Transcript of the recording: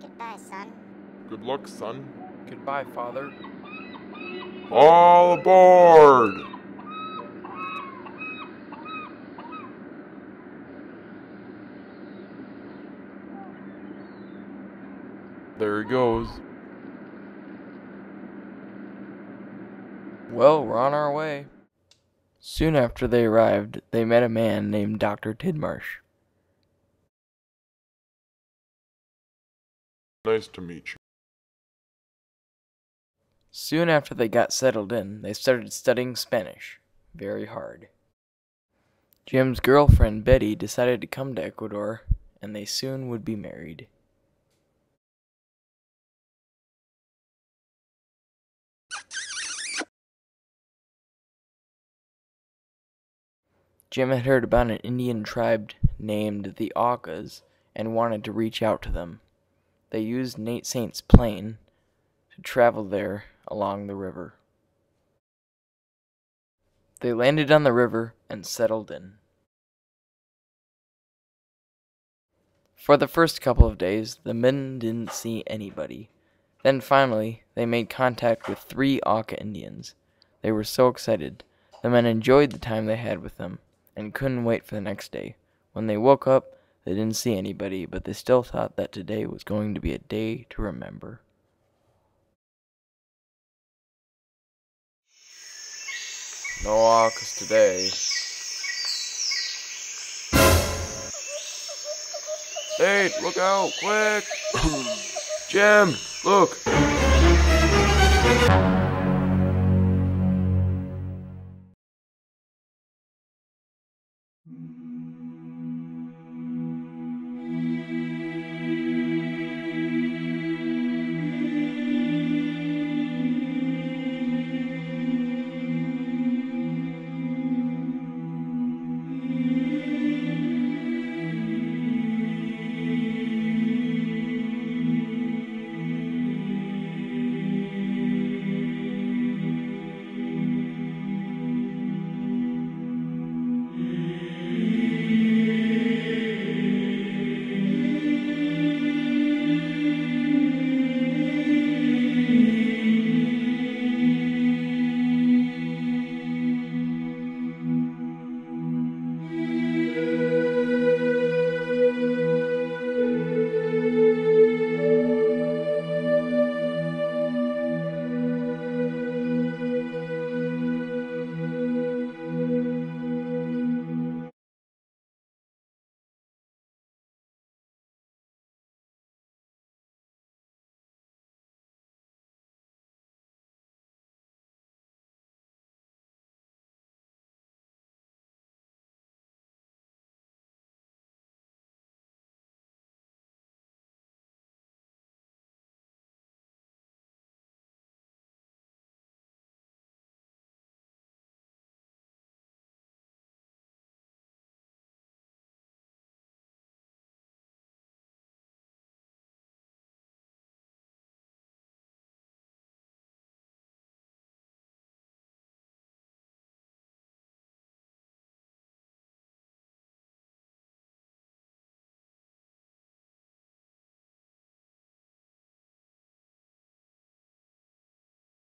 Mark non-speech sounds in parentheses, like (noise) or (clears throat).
Goodbye, son. Good luck, son. Goodbye, Father. All aboard! There he goes. Well, we're on our way. Soon after they arrived, they met a man named Dr. Tidmarsh. Nice to meet you. Soon after they got settled in, they started studying Spanish very hard. Jim's girlfriend Betty decided to come to Ecuador, and they soon would be married. Jim had heard about an Indian tribe named the Aucas and wanted to reach out to them. They used Nate Saint's plane to travel there along the river. They landed on the river and settled in. For the first couple of days, the men didn't see anybody. Then finally, they made contact with three Auca Indians. They were so excited. The men enjoyed the time they had with them and couldn't wait for the next day. When they woke up, they didn't see anybody, but they still thought that today was going to be a day to remember. No walks today. Nate, look out, quick! (clears throat) Jim, look! Mm-hmm.